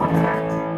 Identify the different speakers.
Speaker 1: Islam.